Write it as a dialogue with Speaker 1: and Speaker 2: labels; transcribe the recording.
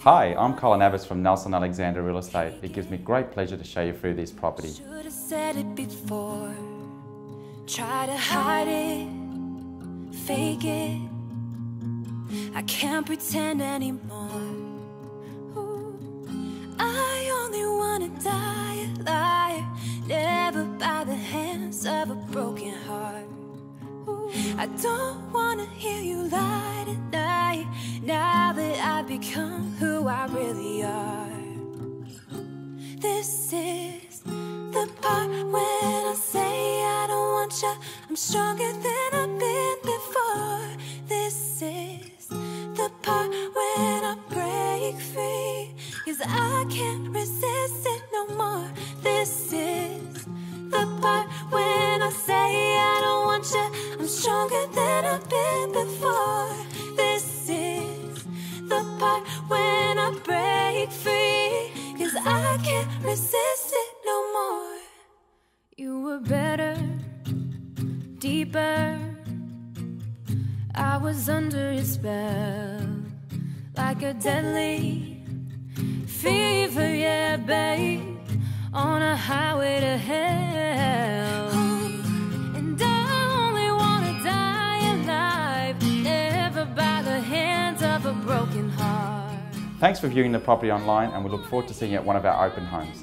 Speaker 1: Hi, I'm Colin Abbas from Nelson Alexander Real Estate. It gives me great pleasure to show you through this property.
Speaker 2: Should have said it before. Try to hide it, fake it. I can't pretend anymore. Ooh, I only wanna die a liar, never by the hands of a broken heart. Ooh, I don't wanna hear you lie tonight. I've become who I really are. This is the part when I say I don't want you. I'm stronger than I've been before. This is the part when I break free. Cause I can't resist it no more. This is the part when I say I don't want you. I'm stronger than I've been before. The part when I break free. Cause I can't resist it no more. You were better, deeper. I was under your spell, like a deadly fever, yeah, babe, on a highway to hell. broken heart.
Speaker 1: Thanks for viewing the property online and we look forward to seeing you at one of our open homes.